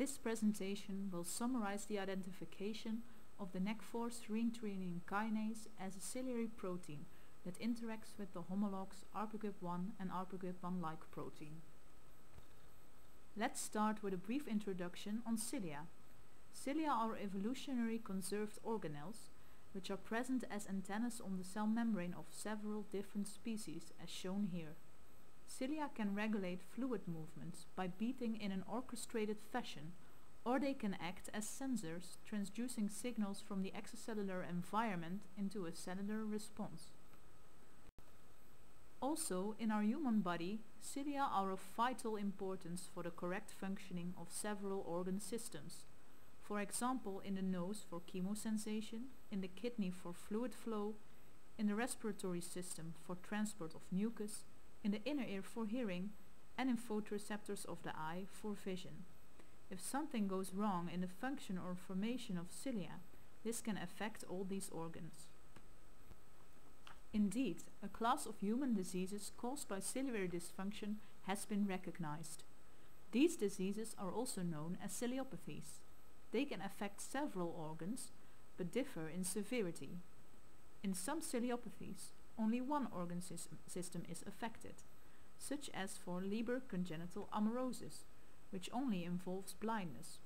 This presentation will summarize the identification of the Nek4 serine kinase as a ciliary protein that interacts with the homologs RPGRIP1 and RPGRIP1-like protein. Let's start with a brief introduction on cilia. Cilia are evolutionary conserved organelles which are present as antennas on the cell membrane of several different species as shown here. Cilia can regulate fluid movements by beating in an orchestrated fashion or they can act as sensors transducing signals from the extracellular environment into a cellular response. Also, in our human body, cilia are of vital importance for the correct functioning of several organ systems. For example, in the nose for chemosensation, in the kidney for fluid flow, in the respiratory system for transport of mucus, in the inner ear for hearing, and in photoreceptors of the eye for vision. If something goes wrong in the function or formation of cilia, this can affect all these organs. Indeed, a class of human diseases caused by ciliary dysfunction has been recognized. These diseases are also known as ciliopathies. They can affect several organs, but differ in severity. In some ciliopathies, only one organ system is affected, such as for Leber congenital amaurosis, which only involves blindness.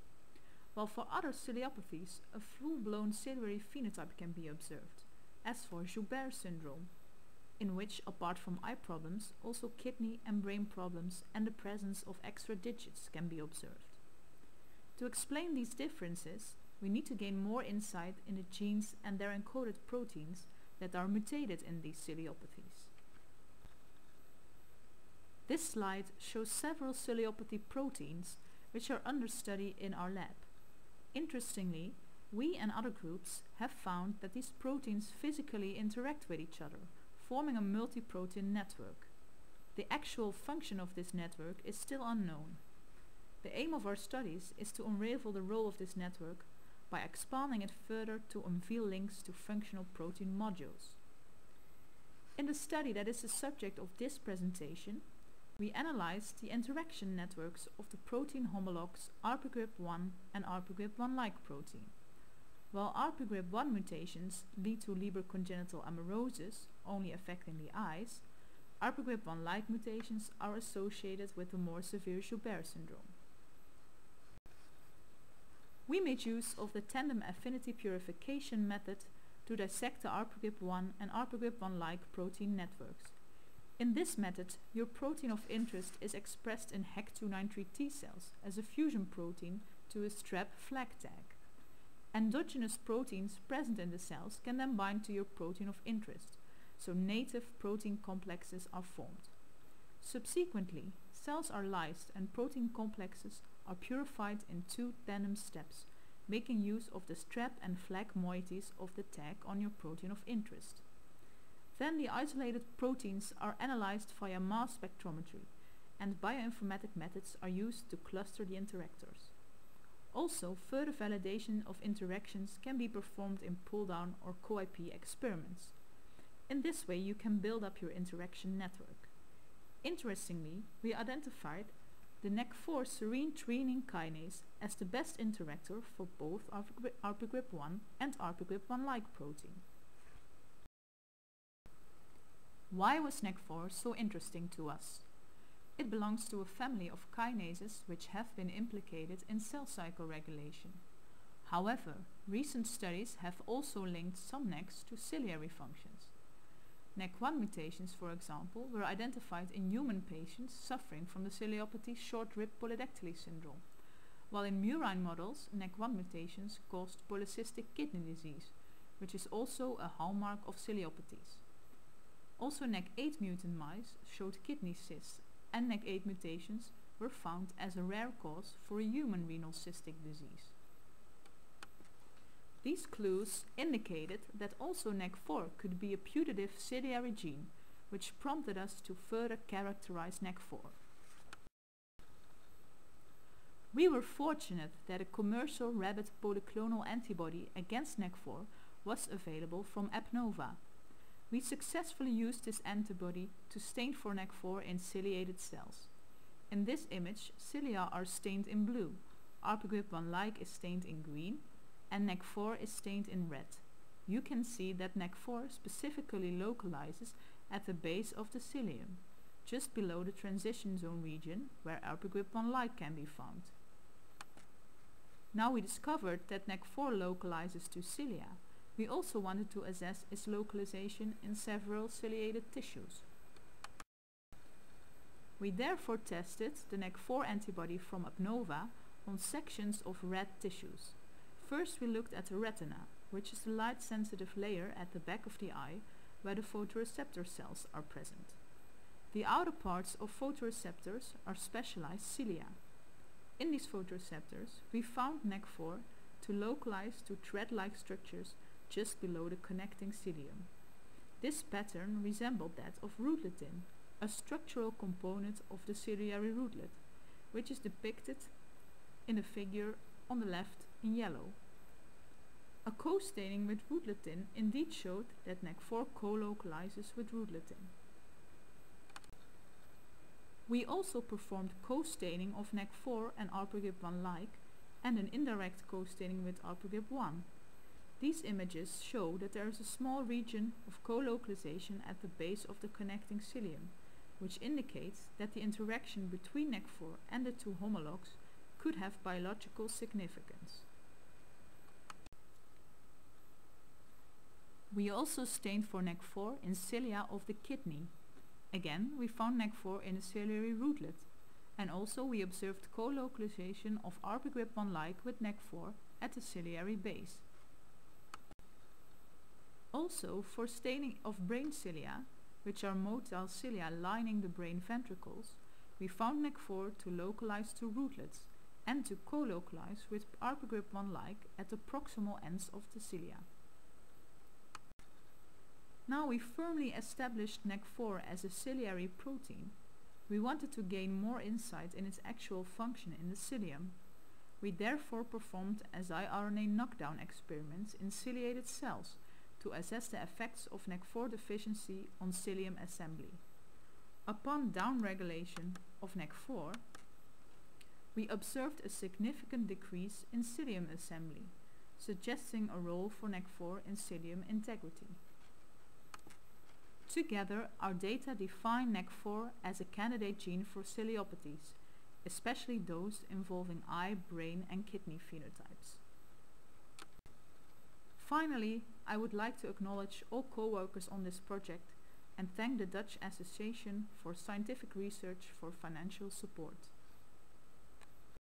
While for other ciliopathies, a full-blown ciliary phenotype can be observed, as for Joubert syndrome, in which apart from eye problems, also kidney and brain problems and the presence of extra digits can be observed. To explain these differences, we need to gain more insight in the genes and their encoded proteins that are mutated in these ciliopathies. This slide shows several ciliopathy proteins which are under study in our lab. Interestingly, we and other groups have found that these proteins physically interact with each other, forming a multi-protein network. The actual function of this network is still unknown. The aim of our studies is to unravel the role of this network by expanding it further to unveil links to functional protein modules. In the study that is the subject of this presentation, we analyzed the interaction networks of the protein homologs RPGRIP1 and RPGRIP1-like protein. While RPGRIP1 mutations lead to Leber congenital amaurosis, only affecting the eyes, RPGRIP1-like mutations are associated with the more severe Joubert syndrome. We made use of the tandem affinity purification method to dissect the RPGRIP1 and RPGRIP1-like protein networks. In this method, your protein of interest is expressed in HEK293 T cells as a fusion protein to a strep flag tag. Endogenous proteins present in the cells can then bind to your protein of interest, so native protein complexes are formed. Subsequently, cells are lysed and protein complexes are purified in two tandem steps, making use of the strep and flag moieties of the tag on your protein of interest. Then the isolated proteins are analyzed via mass spectrometry and bioinformatic methods are used to cluster the interactors. Also, further validation of interactions can be performed in pull-down or co-IP experiments. In this way you can build up your interaction network. Interestingly, we identified the Nek4 serine threonine kinase as the best interactor for both RPGRIP1 and RPGRIP1-like protein. Why was Nek4 so interesting to us? It belongs to a family of kinases which have been implicated in cell cycle regulation. However, recent studies have also linked some Neks to ciliary functions. Nek1 mutations, for example, were identified in human patients suffering from the ciliopathy short rib polydactyly syndrome, while in murine models Nek1 mutations caused polycystic kidney disease, which is also a hallmark of ciliopathies. Also Nek8 mutant mice showed kidney cysts and Nek8 mutations were found as a rare cause for a human renal cystic disease. These clues indicated that also Nek4 could be a putative ciliary gene, which prompted us to further characterize Nek4. We were fortunate that a commercial rabbit polyclonal antibody against Nek4 was available from Abnova, we successfully used this antibody to stain for Nek4 in ciliated cells. In this image, cilia are stained in blue, RPGRIP1-like is stained in green and Nek4 is stained in red. You can see that Nek4 specifically localizes at the base of the cilium, just below the transition zone region where RPGRIP1-like can be found. Now we discovered that Nek4 localizes to cilia, we also wanted to assess its localization in several ciliated tissues. We therefore tested the Nek4 antibody from Abnova on sections of red tissues. First we looked at the retina, which is the light-sensitive layer at the back of the eye where the photoreceptor cells are present. The outer parts of photoreceptors are specialized cilia. In these photoreceptors we found Nek4 to localize to thread-like structures just below the connecting cilium. This pattern resembled that of rootletin, a structural component of the ciliary rootlet, which is depicted in the figure on the left in yellow. A co-staining with rootletin indeed showed that Nek4 co-localizes with rootletin. We also performed co-staining of Nek4 and RPGRIP1-like and an indirect co-staining with RPGRIP1. These images show that there is a small region of co-localization at the base of the connecting cilium, which indicates that the interaction between Nek4 and the two homologs could have biological significance. We also stained for Nek4 in cilia of the kidney. Again, we found Nek4 in a ciliary rootlet, and also we observed co-localization of RPGRIP1-like with Nek4 at the ciliary base. Also, for staining of brain cilia, which are motile cilia lining the brain ventricles, we found Nek4 to localize to rootlets and to co-localize with RPGRIP1-like at the proximal ends of the cilia. Now we firmly established Nek4 as a ciliary protein. We wanted to gain more insight in its actual function in the cilium. We therefore performed siRNA knockdown experiments in ciliated cells to assess the effects of Nek4 deficiency on cilium assembly. Upon downregulation of Nek4, we observed a significant decrease in cilium assembly, suggesting a role for Nek4 in cilium integrity. Together, our data define Nek4 as a candidate gene for ciliopathies, especially those involving eye, brain and kidney phenotypes. Finally, I would like to acknowledge all co-workers on this project and thank the Dutch Association for Scientific Research for financial support.